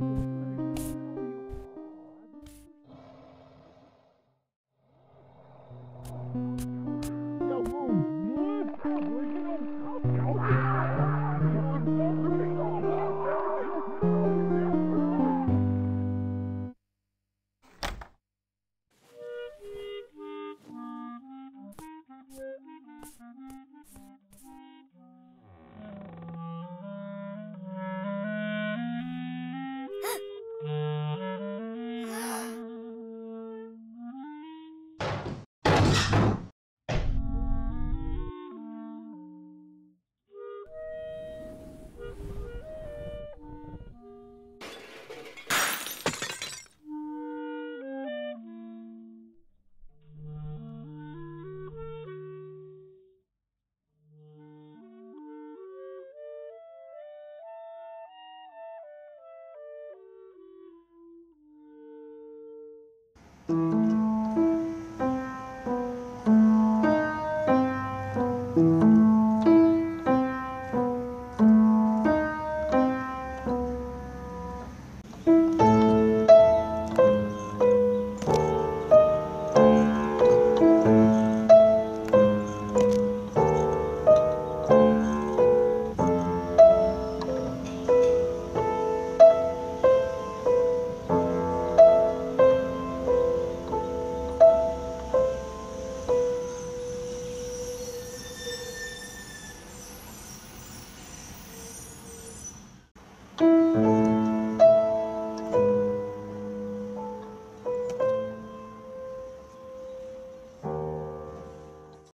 properly.